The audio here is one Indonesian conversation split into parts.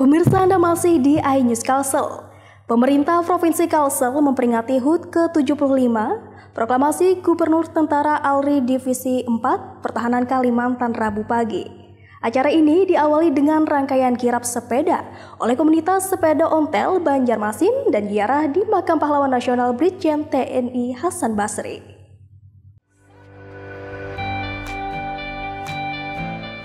Pemirsa Anda masih di iNews Kalsel. Pemerintah Provinsi Kalsel memperingati HUT ke-75, proklamasi Gubernur Tentara Alri Divisi 4 Pertahanan Kalimantan Rabu pagi. Acara ini diawali dengan rangkaian kirap sepeda oleh komunitas sepeda ontel Banjarmasin dan ziarah di Makam Pahlawan Nasional Brigjen TNI Hasan Basri.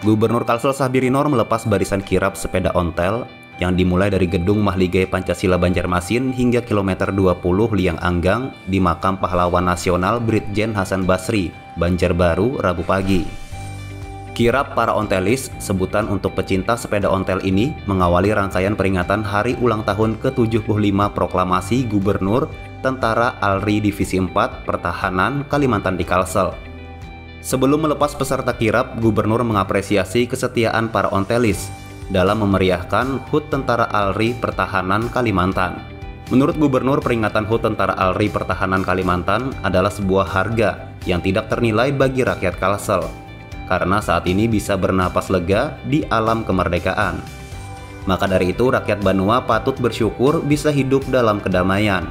Gubernur Kalsel Sabirino melepas barisan kirap sepeda ontel yang dimulai dari Gedung Mahligai Pancasila Banjarmasin hingga kilometer 20 Liang Anggang di Makam Pahlawan Nasional Brigjen Hasan Basri, Banjarbaru, Rabu pagi. Kirap para ontelis, sebutan untuk pecinta sepeda ontel ini, mengawali rangkaian peringatan hari ulang tahun ke-75 proklamasi Gubernur Tentara Alri Divisi 4 Pertahanan Kalimantan di Kalsel. Sebelum melepas peserta kirap, gubernur mengapresiasi kesetiaan para ontelis dalam memeriahkan HUT Tentara Alri Pertahanan Kalimantan. Menurut gubernur, peringatan HUT Tentara Alri Pertahanan Kalimantan adalah sebuah harga yang tidak ternilai bagi rakyat Kalsel, karena saat ini bisa bernapas lega di alam kemerdekaan. Maka dari itu, rakyat Banua patut bersyukur bisa hidup dalam kedamaian.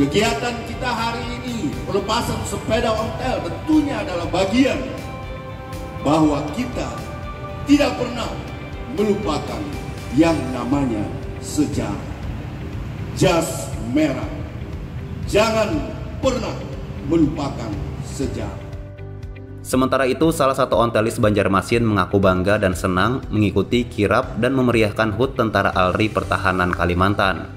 Kegiatan kita hari ini, pelepasan sepeda ontel tentunya adalah bagian bahwa kita tidak pernah melupakan yang namanya sejarah. Jas merah. Jangan pernah melupakan sejarah. Sementara itu, salah satu ontelis Banjarmasin mengaku bangga dan senang mengikuti kirap dan memeriahkan HUT Tentara Alri Pertahanan Kalimantan.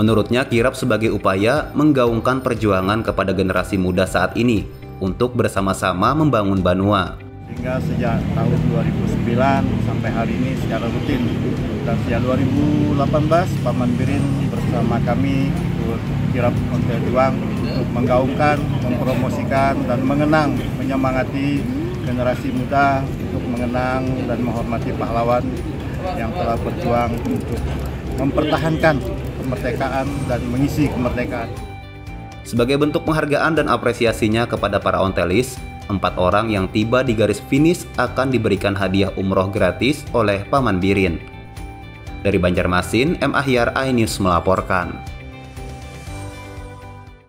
Menurutnya, kirap sebagai upaya menggaungkan perjuangan kepada generasi muda saat ini untuk bersama-sama membangun Banua. Hingga sejak tahun 2009 sampai hari ini secara rutin. Dan sejak 2018, Paman Birin bersama kami kirap Kontel Juang untuk menggaungkan, mempromosikan, dan mengenang, menyemangati generasi muda untuk mengenang dan menghormati pahlawan yang telah berjuang untuk mempertahankan kemerdekaan dan mengisi kemerdekaan. Sebagai bentuk penghargaan dan apresiasinya kepada para ontelis, empat orang yang tiba di garis finish akan diberikan hadiah umroh gratis oleh Paman Birin. Dari Banjarmasin, M. Ahyar iNews melaporkan.